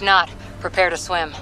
If not, prepare to swim.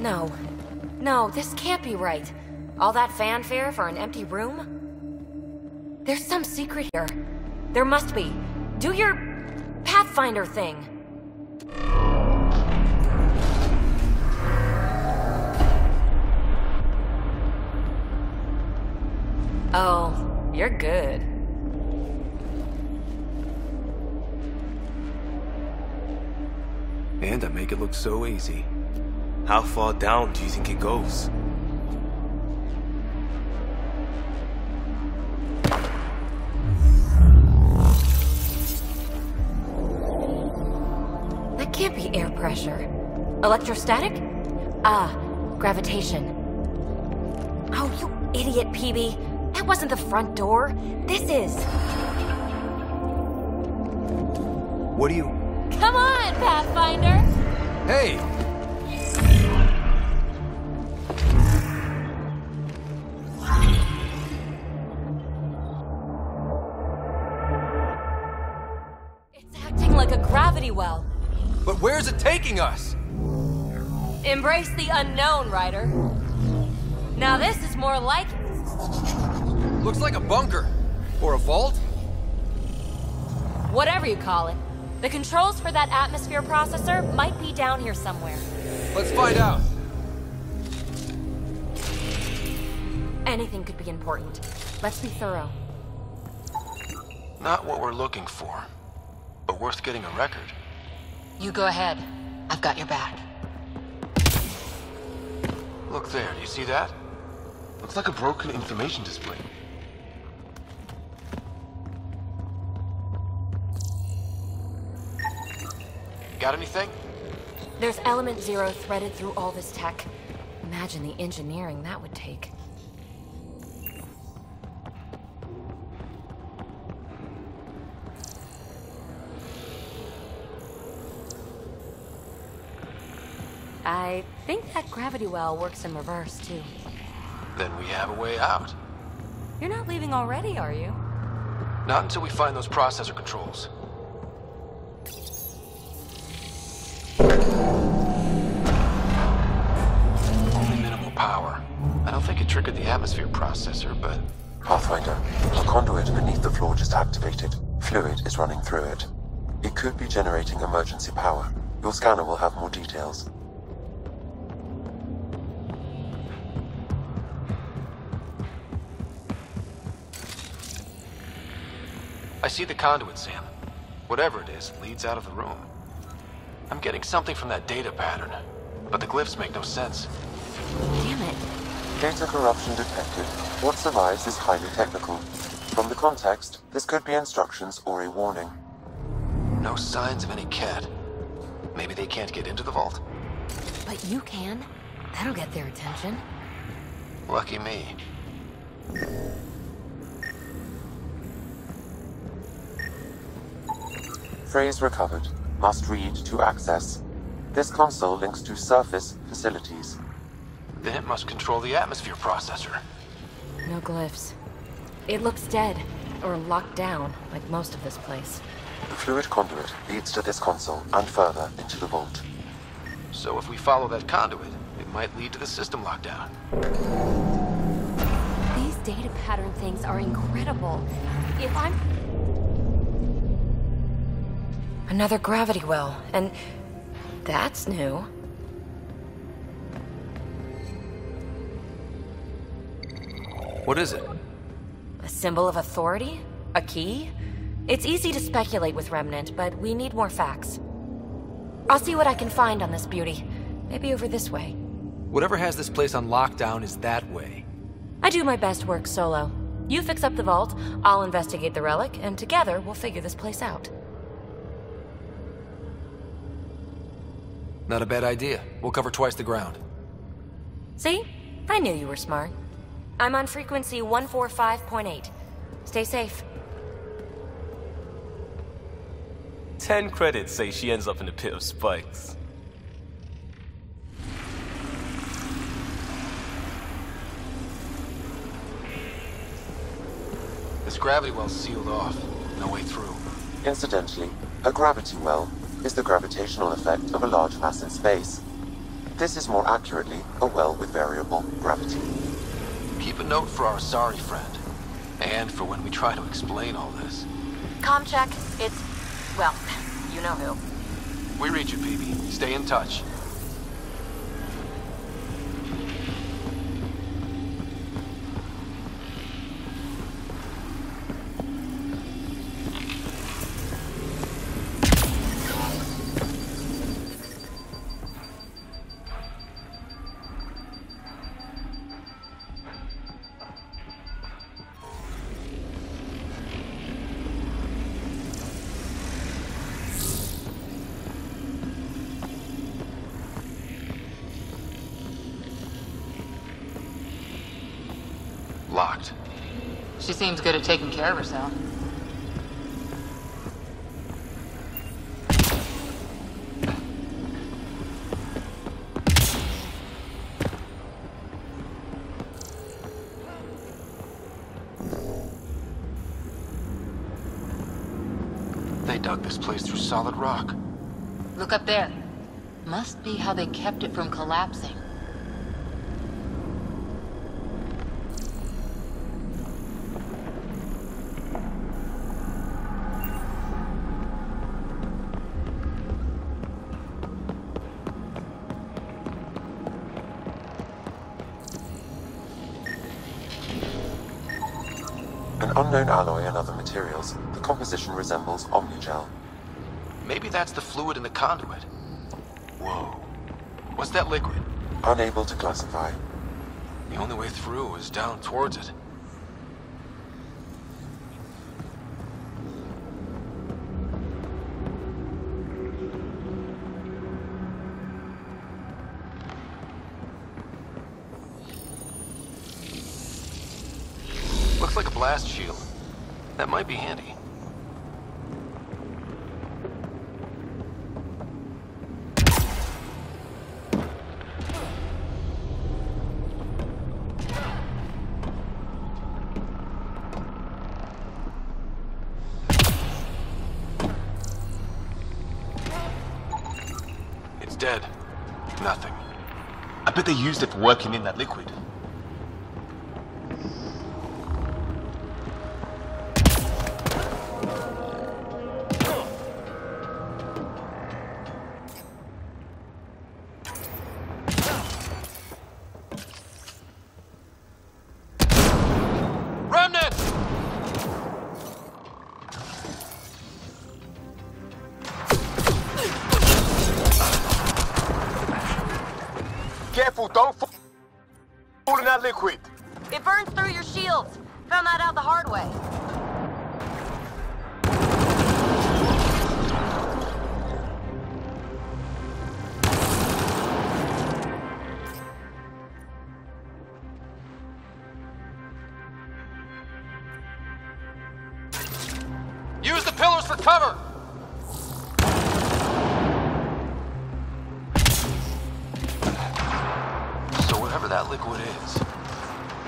No. No, this can't be right. All that fanfare for an empty room? There's some secret here. There must be. Do your Pathfinder thing. Oh, you're good. And I make it look so easy. How far down do you think it goes? Pressure. Electrostatic? Ah, gravitation. Oh, you idiot, Peebee. That wasn't the front door. This is. What do you... Come on, Pathfinder! Hey! It's acting like a gravity well. But where's it taking us? Embrace the unknown, Ryder. Now this is more like it. Looks like a bunker. Or a vault? Whatever you call it. The controls for that atmosphere processor might be down here somewhere. Let's find out. Anything could be important. Let's be thorough. Not what we're looking for, but worth getting a record. You go ahead. I've got your back. Look there, do you see that? Looks like a broken information display. Got anything? There's element zero threaded through all this tech. Imagine the engineering that would take. I think that gravity well works in reverse, too. Then we have a way out. You're not leaving already, are you? Not until we find those processor controls. Only minimal power. I don't think it triggered the atmosphere processor, but... Pathfinder, a conduit beneath the floor just activated. Fluid is running through it. It could be generating emergency power. Your scanner will have more details. I see the conduit, Sam. Whatever it is, leads out of the room. I'm getting something from that data pattern, but the glyphs make no sense. Damn it. Data corruption detected. What survives is highly technical. From the context, this could be instructions or a warning. No signs of any kett. Maybe they can't get into the vault. But you can. That'll get their attention. Lucky me. Phrase recovered. Must read to access. This console links to surface facilities. Then it must control the atmosphere processor. No glyphs. It looks dead, or locked down, like most of this place. The fluid conduit leads to this console and further into the vault. So if we follow that conduit, it might lead to the system lockdown. These data pattern things are incredible. If I'm... Another gravity well, and that's new. What is it? A symbol of authority? A key? It's easy to speculate with Remnant, but we need more facts. I'll see what I can find on this beauty. Maybe over this way. Whatever has this place on lockdown is that way. I do my best work solo. You fix up the vault, I'll investigate the relic, and together we'll figure this place out. Not a bad idea. We'll cover twice the ground. See? I knew you were smart. I'm on frequency 145.8. Stay safe. Ten credits say she ends up in a pit of spikes. This gravity well's sealed off. No way through. Incidentally, a gravity well is the gravitational effect of a large mass in space. This is more accurately a well with variable gravity. Keep a note for our sorry friend. And for when we try to explain all this. Com check. It's. well, you know who. We read you, Peebee. Stay in touch. She seems good at taking care of herself. They dug this place through solid rock. Look up there. Must be how they kept it from collapsing. Unknown alloy and other materials, the composition resembles Omnigel. Maybe that's the fluid in the conduit. Whoa. What's that liquid? Unable to classify. The only way through is down towards it. That might be handy. It's dead. Nothing. I bet they used it for working in that liquid. Found that out the hard way.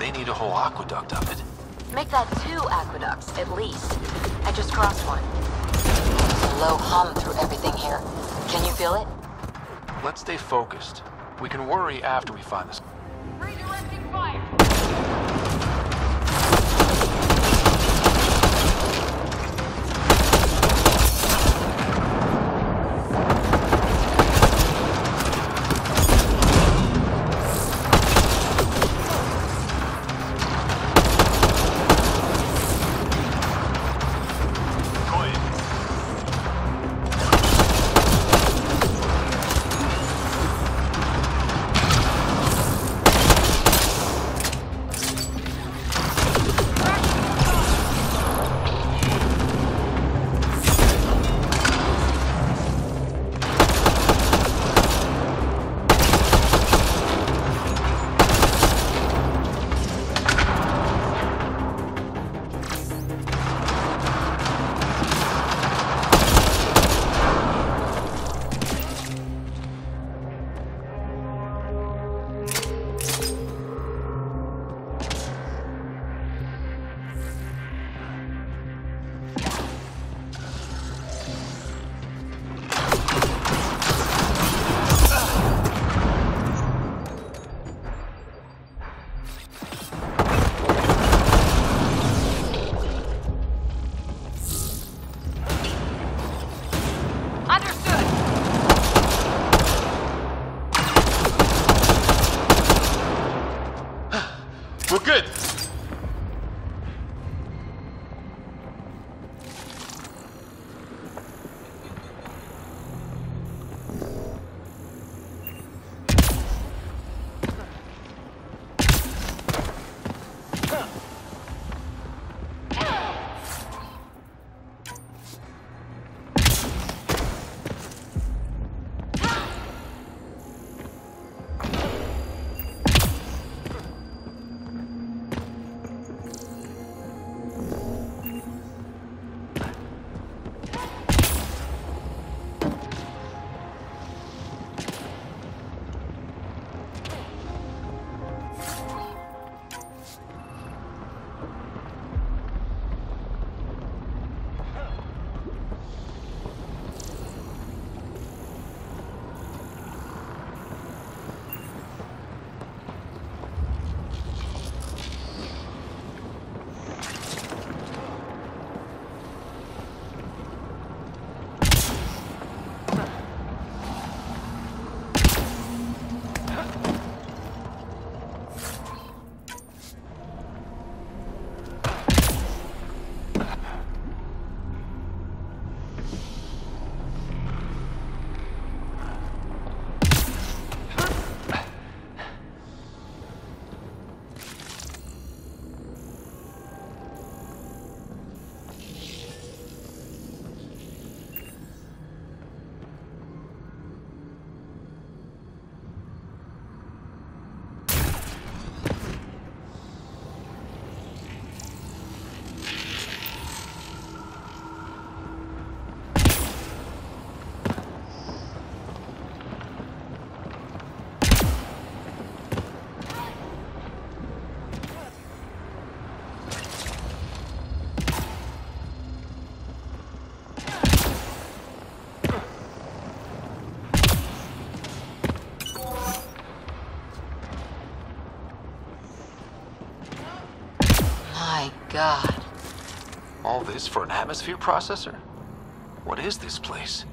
They need a whole aqueduct of it. Make that two aqueducts, at least. I just crossed one. There's a low hum through everything here. Can you feel it? Let's stay focused. We can worry after we find this. God. All this for an atmosphere processor? What is this place?